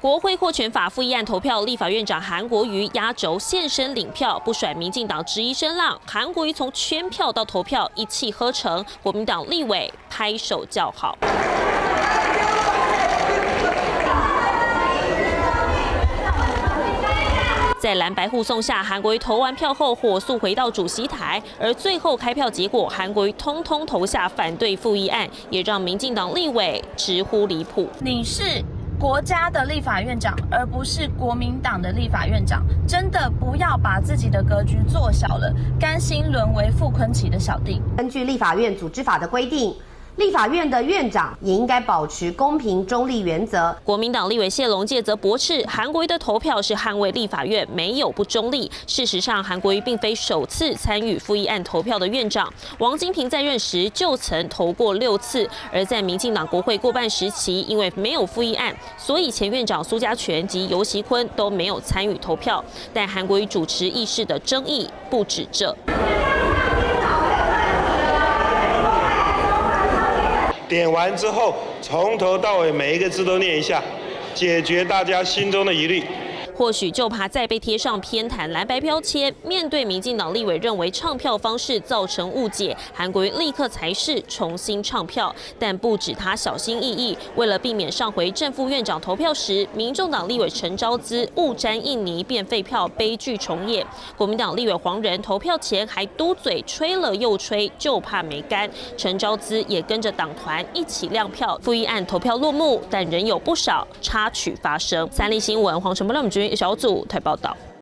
国会扩权法复议案投票，立法院长韩国瑜压轴现身领票，不甩民进党质疑声浪。韩国瑜从圈票到投票一气呵成，国民党立委拍手叫好。在蓝白护送下，韩国瑜投完票后火速回到主席台，而最后开票结果，韩国瑜通通投下反对复议案，也让民进党立委直呼离谱。你是？国家的立法院长，而不是国民党的立法院长，真的不要把自己的格局做小了，甘心沦为傅昆奇的小弟。根据立法院组织法的规定。立法院的院长也应该保持公平中立原则。国民党立委谢龙介则驳斥韩国瑜的投票是捍卫立法院，没有不中立。事实上，韩国瑜并非首次参与复议案投票的院长。王金平在任时就曾投过六次，而在民进党国会过半时期，因为没有复议案，所以前院长苏家全及游锡坤都没有参与投票。但韩国瑜主持议事的争议不止这。点完之后，从头到尾每一个字都念一下，解决大家心中的疑虑。或许就怕再被贴上偏袒蓝白标签。面对民进党立委认为唱票方式造成误解，韩国瑜立刻才是重新唱票。但不止他小心翼翼，为了避免上回正副院长投票时，民众党立委陈昭资误沾印尼变废票，悲剧重演。国民党立委黄仁投票前还嘟嘴吹了又吹，就怕没干。陈昭资也跟着党团一起亮票。复议案投票落幕，但仍有不少插曲发生。三立新闻黄成波、廖永军。小组台报道。